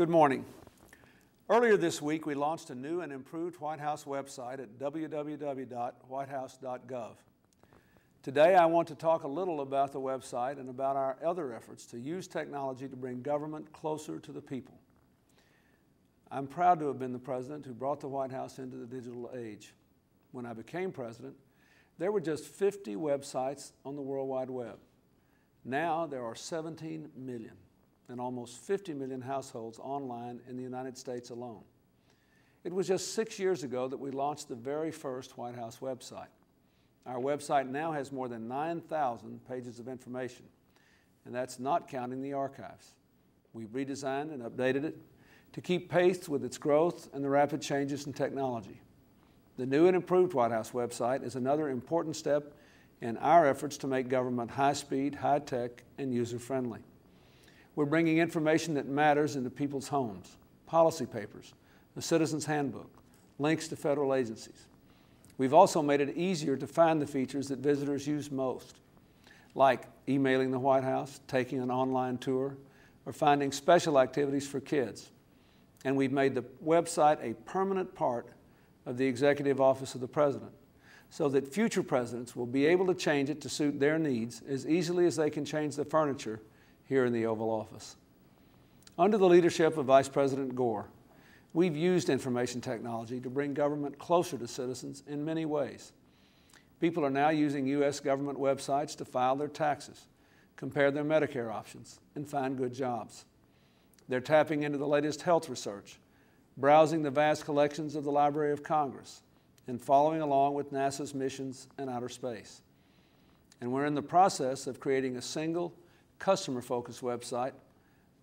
Good morning. Earlier this week, we launched a new and improved White House website at www.whitehouse.gov. Today, I want to talk a little about the website and about our other efforts to use technology to bring government closer to the people. I'm proud to have been the president who brought the White House into the digital age. When I became president, there were just 50 websites on the World Wide Web. Now there are 17 million and almost 50 million households online in the United States alone. It was just six years ago that we launched the very first White House website. Our website now has more than 9,000 pages of information, and that's not counting the archives. We've redesigned and updated it to keep pace with its growth and the rapid changes in technology. The new and improved White House website is another important step in our efforts to make government high speed, high tech, and user friendly. We're bringing information that matters into people's homes, policy papers, the Citizen's Handbook, links to federal agencies. We've also made it easier to find the features that visitors use most, like emailing the White House, taking an online tour, or finding special activities for kids. And we've made the website a permanent part of the Executive Office of the President so that future presidents will be able to change it to suit their needs as easily as they can change the furniture here in the Oval Office. Under the leadership of Vice President Gore, we've used information technology to bring government closer to citizens in many ways. People are now using U.S. government websites to file their taxes, compare their Medicare options, and find good jobs. They're tapping into the latest health research, browsing the vast collections of the Library of Congress, and following along with NASA's missions in outer space. And we're in the process of creating a single customer-focused website,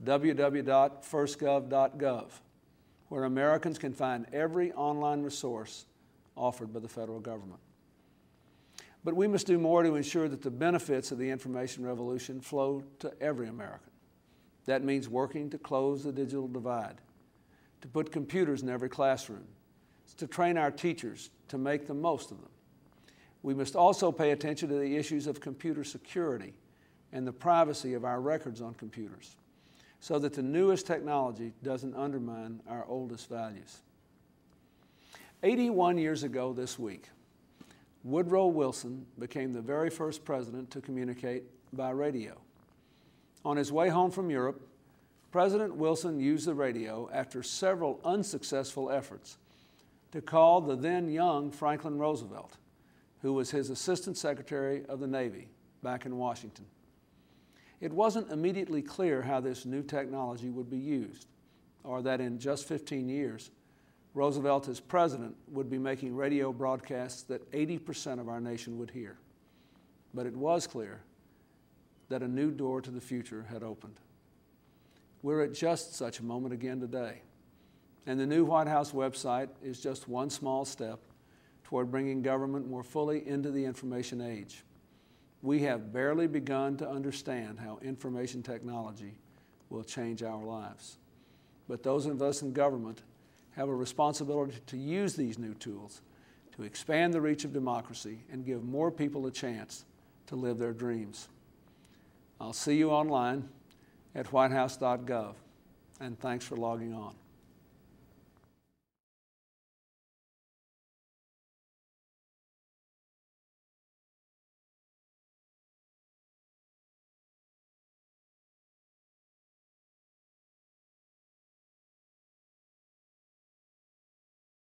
www.firstgov.gov, where Americans can find every online resource offered by the federal government. But we must do more to ensure that the benefits of the information revolution flow to every American. That means working to close the digital divide, to put computers in every classroom, to train our teachers to make the most of them. We must also pay attention to the issues of computer security and the privacy of our records on computers so that the newest technology doesn't undermine our oldest values. 81 years ago this week, Woodrow Wilson became the very first president to communicate by radio. On his way home from Europe, President Wilson used the radio after several unsuccessful efforts to call the then young Franklin Roosevelt, who was his Assistant Secretary of the Navy back in Washington. It wasn't immediately clear how this new technology would be used, or that in just 15 years, Roosevelt as president would be making radio broadcasts that 80% of our nation would hear. But it was clear that a new door to the future had opened. We're at just such a moment again today. And the new White House website is just one small step toward bringing government more fully into the information age we have barely begun to understand how information technology will change our lives. But those of us in government have a responsibility to use these new tools to expand the reach of democracy and give more people a chance to live their dreams. I'll see you online at whitehouse.gov, and thanks for logging on.